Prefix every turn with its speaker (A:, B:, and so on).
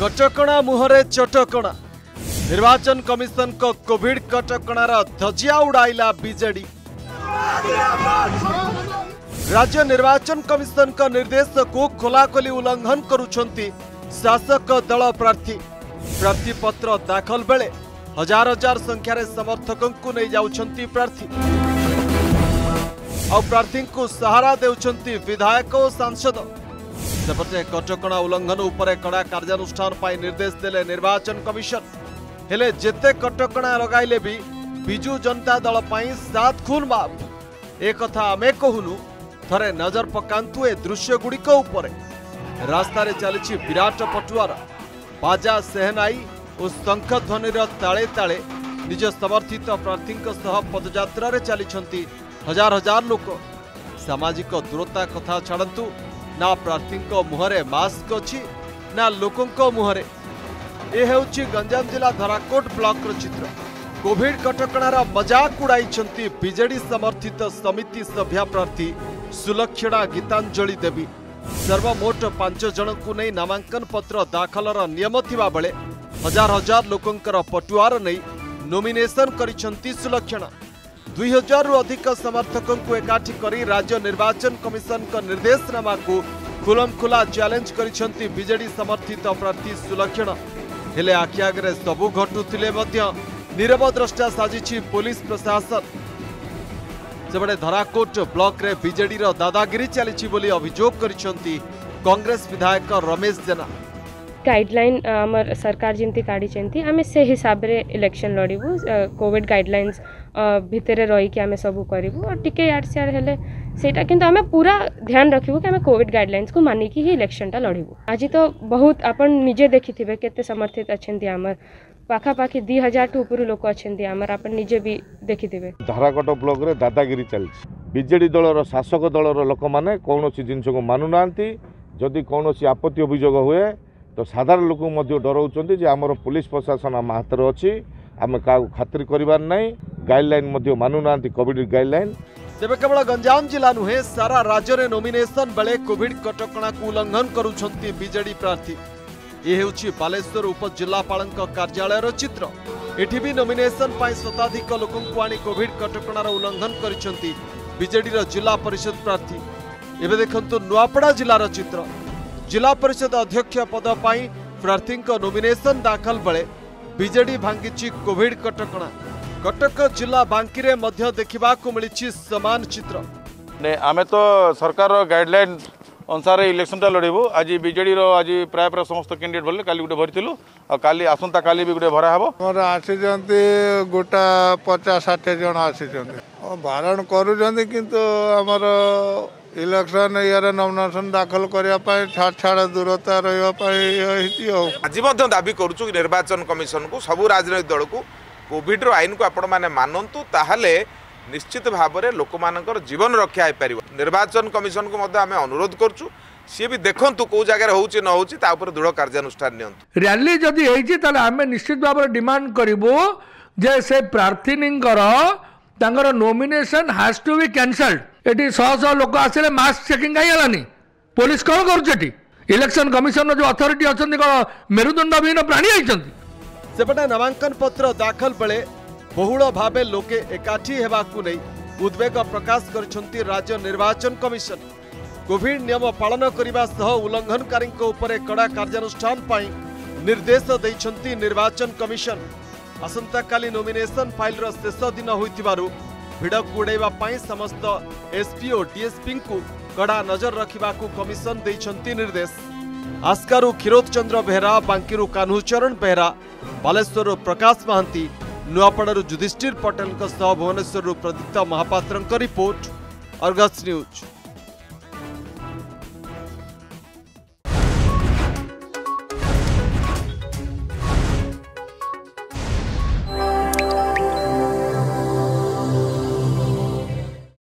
A: କଟକଣା ମୁହଁରେ ଚଟକଣା ନିର୍ବାଚନ କମିଶନଙ୍କ କୋଭିଡ କଟକଣାର ଧଜିଆ ଉଡ଼ାଇଲା ବିଜେଡି ରାଜ୍ୟ ନିର୍ବାଚନ କମିଶନଙ୍କ ନିର୍ଦ୍ଦେଶକୁ ଖୋଲାଖୋଲି ଉଲ୍ଲଂଘନ କରୁଛନ୍ତି ଶାସକ ଦଳ ପ୍ରାର୍ଥୀ ପ୍ରାର୍ଥୀପତ୍ର ଦାଖଲ ବେଳେ ହଜାର ହଜାର ସଂଖ୍ୟାରେ ସମର୍ଥକଙ୍କୁ ନେଇଯାଉଛନ୍ତି ପ୍ରାର୍ଥୀ ଆଉ ପ୍ରାର୍ଥୀଙ୍କୁ ସାହାରା ଦେଉଛନ୍ତି ବିଧାୟକ ଓ ସାଂସଦ ସେପଟେ କଟକଣା ଉଲ୍ଲଂଘନ ଉପରେ କଡ଼ା କାର୍ଯ୍ୟାନୁଷ୍ଠାନ ପାଇଁ ନିର୍ଦ୍ଦେଶ ଦେଲେ ନିର୍ବାଚନ କମିଶନ ହେଲେ ଯେତେ କଟକଣା ଲଗାଇଲେ ବି ବିଜୁ ଜନତା ଦଳ ପାଇଁ ସାତ ଖୁନ୍ ମାଫ ଏ କଥା ଆମେ କହୁନୁ ଥରେ ନଜର ପକାନ୍ତୁ ଏ ଦୃଶ୍ୟଗୁଡ଼ିକ ଉପରେ ରାସ୍ତାରେ ଚାଲିଛି ବିରାଟ ପଟୁଆର ବାଜା ସେହନାଇ ଓ ଶଙ୍ଖ ଧ୍ୱନିର ତାଳେ ତାଳେ ନିଜ ସମର୍ଥିତ ପ୍ରାର୍ଥୀଙ୍କ ସହ ପଦଯାତ୍ରାରେ ଚାଲିଛନ୍ତି ହଜାର ହଜାର ଲୋକ ସାମାଜିକ ଦୂରତା କଥା ଛାଡ଼ନ୍ତୁ ନା ପ୍ରାର୍ଥୀଙ୍କ ମୁହଁରେ ମାସ୍କ ଅଛି ନା ଲୋକଙ୍କ ମୁହଁରେ ଏ ହେଉଛି ଗଞ୍ଜାମ ଜିଲ୍ଲା ଧରାକୋଟ ବ୍ଲକର ଚିତ୍ର କୋଭିଡ କଟକଣାର ମଜାକ ଉଡ଼ାଇଛନ୍ତି ବିଜେଡି ସମର୍ଥିତ ସମିତି ସଭ୍ୟା ପ୍ରାର୍ଥୀ ସୁଲକ୍ଷଣା ଗୀତାଞ୍ଜଳି ଦେବୀ ସର୍ବମୋଟ ପାଞ୍ଚ ଜଣଙ୍କୁ ନେଇ ନାମାଙ୍କନ ପତ୍ର ଦାଖଲର ନିୟମ ଥିବାବେଳେ ହଜାର ହଜାର ଲୋକଙ୍କର ପଟୁଆର ନେଇ ନୋମିନେସନ କରିଛନ୍ତି ସୁଲକ୍ଷଣା दुई हजार रु अधिक समर्थक को एकाठी कर राज्य निर्वाचन कमिशन का निर्देशनामा को खुलमखुला चैलेंज करजे समर्थित प्रार्थी सुलक्षण हेले आखिआगे सबु घटुले नीरव द्रष्टा साजिश पुलिस प्रशासन सेपटे धराकोट ब्लक में विजेर दादागिरी चली अभोग कर कांग्रेस विधायक रमेश
B: जेना गाइडलाइन आम सरकार जमी का आम से हिसाब से इलेक्शन लड़बू कॉविड गाइडल भितर रही आम सब करूँ आम पूरा ध्यान रखू कि कॉविड गाइडलैंस को मानिकी ही इलेक्शन टा लड़बू आज तो बहुत आपन निजे देखी थे के समर्थित अच्छा आम पखापाखि दु हजार टू उपरू लोक अच्छा आम आप निजे भी देखी थे धाराकट
C: ब्लक दादागिरी चलती विजेडी दल रासक दल रोक मैंने कौन सी जिनस को मानुना जदि कौन आपत्ति अभोग हुए ତ ସାଧାରଣ ଲୋକଙ୍କୁ ମଧ୍ୟ ଡରାଉଛନ୍ତି ଯେ ଆମର ପୋଲିସ ପ୍ରଶାସନ ଆମ ହାତରେ ଅଛି ଆମେ କାହାକୁ ଖାତିର କରିବାର ନାହିଁ ଗାଇଡ଼ଲାଇନ୍ ମଧ୍ୟ ମାନୁନାହାନ୍ତି କୋଭିଡ଼ ଗାଇଡ଼ଲାଇନ୍
A: ତେବେ କେବଳ ଗଞ୍ଜାମ ଜିଲ୍ଲା ନୁହେଁ ସାରା ରାଜ୍ୟରେ ନୋମିନେସନ ବେଳେ କୋଭିଡ କଟକଣାକୁ ଉଲ୍ଲଂଘନ କରୁଛନ୍ତି ବିଜେଡି ପ୍ରାର୍ଥୀ ଏ ହେଉଛି ବାଲେଶ୍ୱର ଉପଜିଲ୍ଲାପାଳଙ୍କ କାର୍ଯ୍ୟାଳୟର ଚିତ୍ର ଏଠି ବି ନୋମିନେସନ ପାଇଁ ଶତାଧିକ ଲୋକଙ୍କୁ ଆଣି କୋଭିଡ କଟକଣାର ଉଲ୍ଲଂଘନ କରିଛନ୍ତି ବିଜେଡିର ଜିଲ୍ଲା ପରିଷଦ ପ୍ରାର୍ଥୀ ଏବେ ଦେଖନ୍ତୁ ନୂଆପଡ଼ା ଜିଲ୍ଲାର ଚିତ୍ର जिला परिषद अध्यक्ष पद पर प्रार्थी नोमेसन दाखल बेले विजेड भांगी कोविड कटकणा कटक जिला बांकी देखा सामान चित्र
D: नहीं आम तो सरकार गाइडलाइन ଅନୁସାରେ ଇଲେକ୍ସନଟା ଲଢ଼ିବୁ ଆଜି ବିଜେଡ଼ିର ଆଜି ପ୍ରାୟ ପ୍ରାୟ ସମସ୍ତ କ୍ୟାଣ୍ଡିଡେଟ୍ ଭରିଲେ କାଲି ଗୋଟେ ଭରିଥିଲୁ ଆଉ କାଲି ଆସନ୍ତା କାଲି ବି ଗୋଟେ ଭରା ହେବ
E: ମୋର ଆସିଛନ୍ତି ଗୋଟା ପଚାଶ ଷାଠିଏ ଜଣ ଆସିଛନ୍ତି ବାରଣ କରୁଛନ୍ତି କିନ୍ତୁ ଆମର ଇଲେକ୍ସନ୍ ଇଏରେ ନମିନେସନ୍ ଦାଖଲ କରିବା ପାଇଁ ଛାଡ଼ ଛାଡ଼ ଦୂରତା ରହିବା ପାଇଁ ଇଏ ହେଇଛି ଆଉ
F: ଆଜି ମଧ୍ୟ ଦାବି କରୁଛୁ ନିର୍ବାଚନ କମିଶନକୁ ସବୁ ରାଜନୈତିକ ଦଳକୁ କୋଭିଡ଼ର ଆଇନକୁ ଆପଣମାନେ ମାନନ୍ତୁ ତାହେଲେ ନିଶ୍ଚିତ ଭାବରେ ଲୋକମାନଙ୍କର ଜୀବନ ରକ୍ଷା ହେଇପାରିବ ନିର୍ବାଚନ କମିଶନକୁ ମଧ୍ୟ ଆମେ ଅନୁରୋଧ କରୁଛୁ ସିଏ ବି ଦେଖନ୍ତୁ କେଉଁ ଜାଗାରେ ହେଉଛି ନ ହେଉଛି ତା ଉପରେ ଦୃଢ଼ କାର୍ଯ୍ୟାନୁଷ୍ଠାନ ନିଅନ୍ତୁ
G: ର୍ୟାଲି ଯଦି ହେଇଛି ତାହେଲେ ଆମେ ନିଶ୍ଚିତ ଭାବରେ ଡିମାଣ୍ଡ କରିବୁ ଯେ ସେ ପ୍ରାର୍ଥିନୀଙ୍କର ତାଙ୍କର nomination has to be cancelled शह शह लोक आसे मास्क चेकिंग कहीं पुलिस कौन कर इलेक्शन कमिशन जो अथॉरिटी अच्छा
A: कौन मेरुदंडहीन प्राणी आईपटे नामांकन पत्र दाखल बेले बहु भाव लोके एकाठी को नहीं उद्वेग प्रकाश कर राज्य निर्वाचन कमिशन कोविड नियम पालन करने उल्लंघनकारी कड़ा कार्यानुषान निर्देश दे निर्वाचन कमिशन आसंता काली नोमेसन शेष दिन हो ଭିଡ଼ କୁଡ଼ାଇବା ପାଇଁ ସମସ୍ତ ଏସ୍ପି ଓ ଡିଏସ୍ପିଙ୍କୁ କଡ଼ା ନଜର ରଖିବାକୁ କମିଶନ ଦେଇଛନ୍ତି ନିର୍ଦ୍ଦେଶ ଆସ୍କାରୁ କ୍ଷୀରୋଦ ଚନ୍ଦ୍ର ବେହେରା ବାଙ୍କିରୁ କାହ୍ନୁଚରଣ ବେହେରା ବାଲେଶ୍ୱରରୁ ପ୍ରକାଶ ମହାନ୍ତି ନୂଆପଡ଼ାରୁ ଯୁଧିଷ୍ଠିର ପଟେଲଙ୍କ ସହ ଭୁବନେଶ୍ୱରରୁ ପ୍ରଦୀପ୍ତ ମହାପାତ୍ରଙ୍କ ରିପୋର୍ଟ ଅର୍ଗସ୍ ନ୍ୟୁଜ୍